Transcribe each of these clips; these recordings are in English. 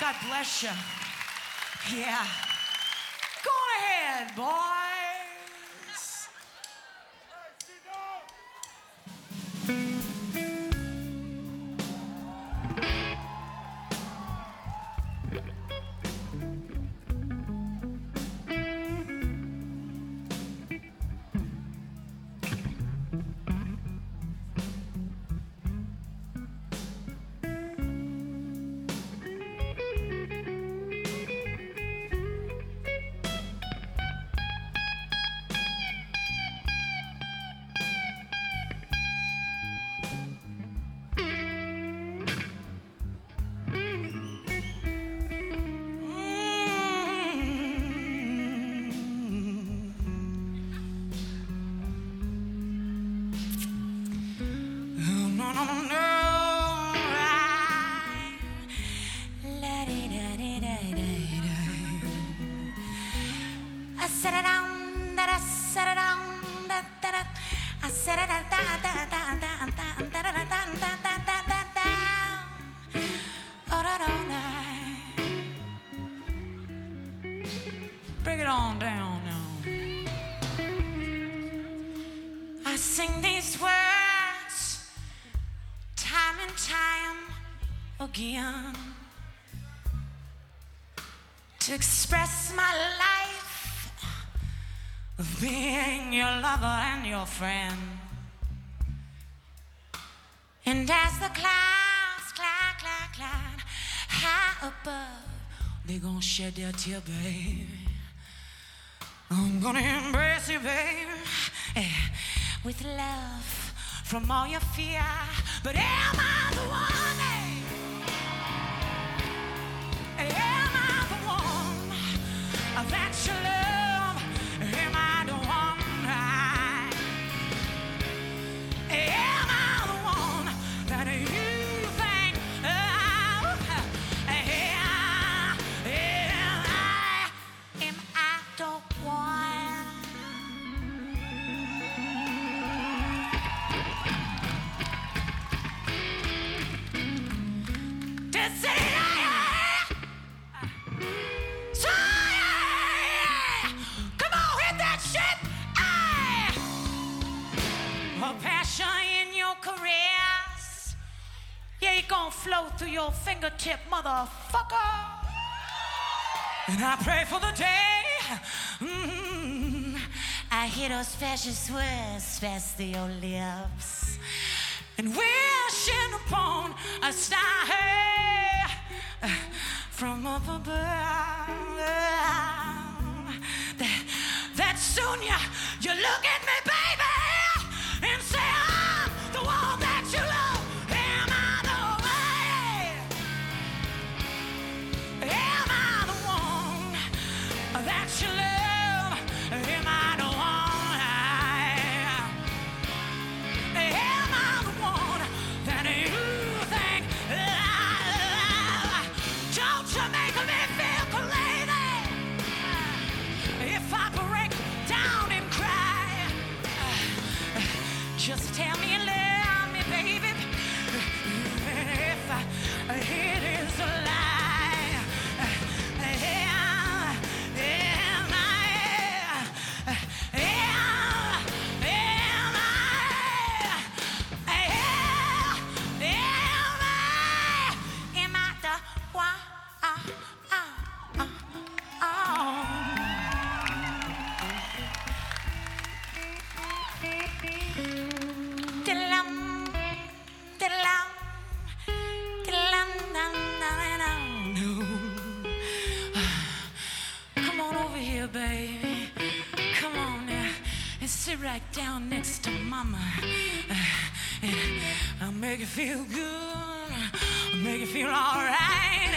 God bless you. Yeah. Go ahead, boys. It on down now. I sing these words time and time again to express my life of being your lover and your friend. And as the clouds glide, glide, glide high above, they gonna shed their tear, baby. I'm gonna embrace you, baby, eh, with love from all your fear. But am I the one? Fingertip, motherfucker. And I pray for the day. mm, I hear those precious words through your lips. And wishing upon a star uh, from up above. That, that soon you, you look right down next to mama. Uh, and I'll make you feel good. I'll make you feel alright.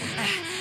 Uh,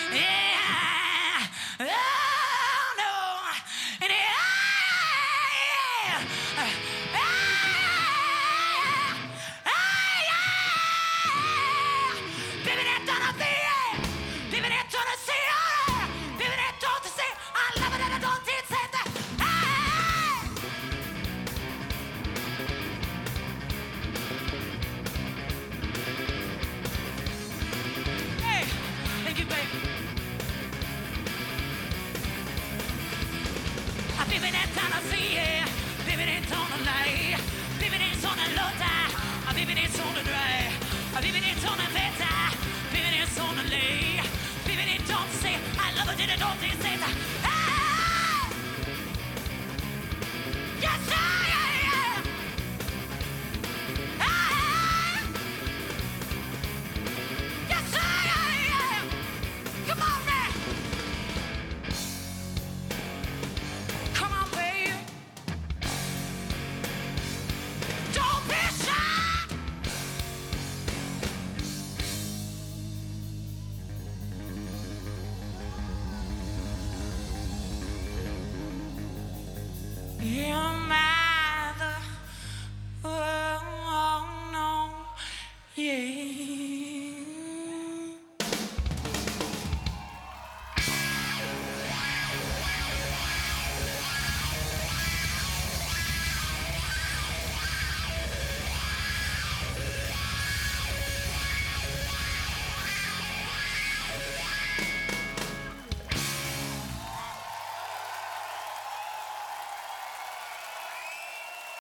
don't say I love it, don't say that.